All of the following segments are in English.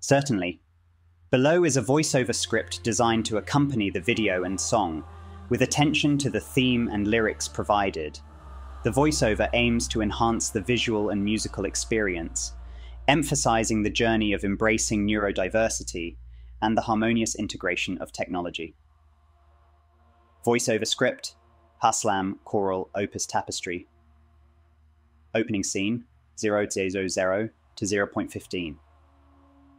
Certainly. Below is a voiceover script designed to accompany the video and song, with attention to the theme and lyrics provided. The voiceover aims to enhance the visual and musical experience, emphasizing the journey of embracing neurodiversity and the harmonious integration of technology. Voiceover script Haslam Choral Opus Tapestry. Opening scene 000 to 0.15.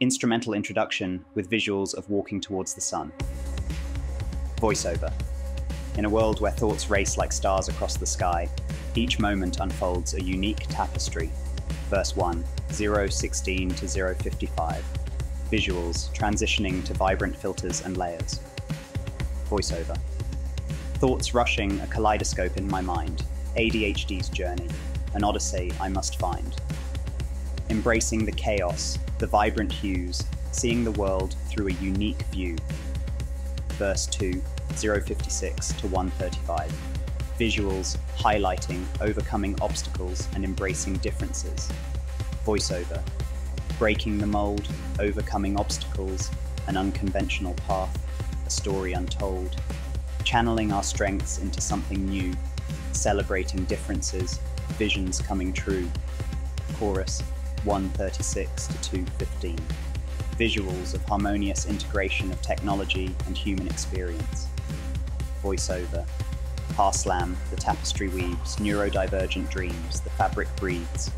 Instrumental introduction with visuals of walking towards the sun. Voiceover. In a world where thoughts race like stars across the sky, each moment unfolds a unique tapestry. Verse 1 016 to 055. Visuals transitioning to vibrant filters and layers. Voiceover. Thoughts rushing a kaleidoscope in my mind, ADHD's journey, an odyssey I must find. Embracing the chaos, the vibrant hues, seeing the world through a unique view. Verse 2, 056 to 135. Visuals highlighting overcoming obstacles and embracing differences. Voiceover, breaking the mold, overcoming obstacles, an unconventional path, a story untold, channeling our strengths into something new, celebrating differences, visions coming true. Chorus 136 to 215. Visuals of harmonious integration of technology and human experience. Voiceover. Haslam, the tapestry weaves, neurodivergent dreams, the fabric breathes,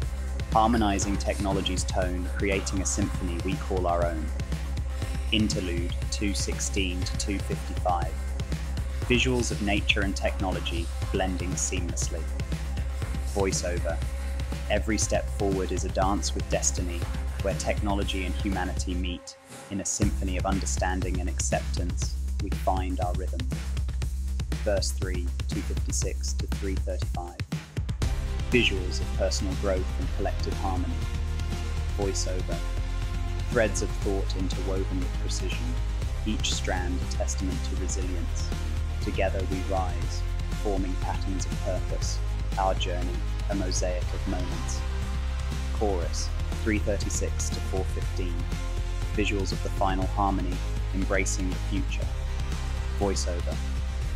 harmonizing technology's tone, creating a symphony we call our own. Interlude 216 to 255. Visuals of nature and technology blending seamlessly. Voiceover. Every step forward is a dance with destiny, where technology and humanity meet in a symphony of understanding and acceptance. We find our rhythm. Verse 3, 256 to 335. Visuals of personal growth and collective harmony. Voiceover. Threads of thought interwoven with precision, each strand a testament to resilience. Together we rise, forming patterns of purpose, our journey a mosaic of moments. Chorus 336 to 415. Visuals of the final harmony, embracing the future. Voiceover.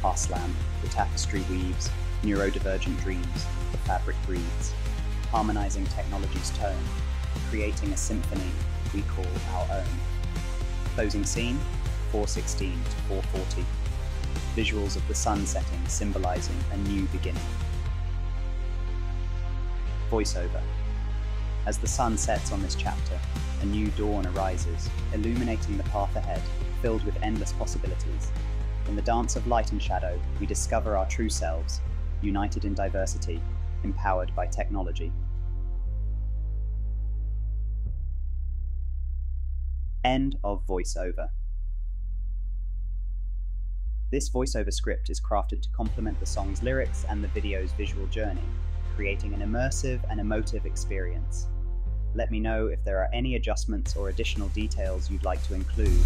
Haslam, the tapestry weaves, neurodivergent dreams, the fabric breathes, harmonizing technology's tone, creating a symphony we call our own. Closing scene 416 to 440. Visuals of the sun setting symbolizing a new beginning voiceover. As the sun sets on this chapter, a new dawn arises, illuminating the path ahead, filled with endless possibilities. In the dance of light and shadow, we discover our true selves, united in diversity, empowered by technology. End of voiceover. This voiceover script is crafted to complement the song's lyrics and the video's visual journey, creating an immersive and emotive experience. Let me know if there are any adjustments or additional details you'd like to include.